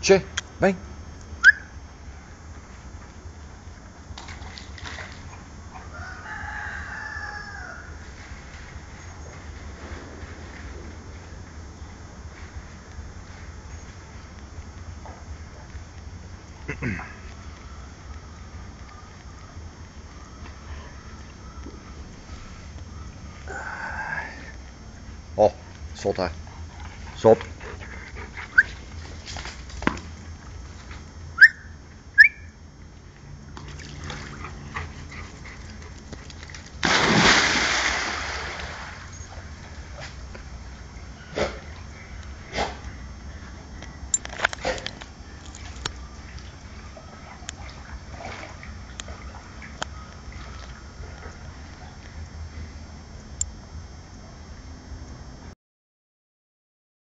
Tje, vem. Oh, zot hè. Zot.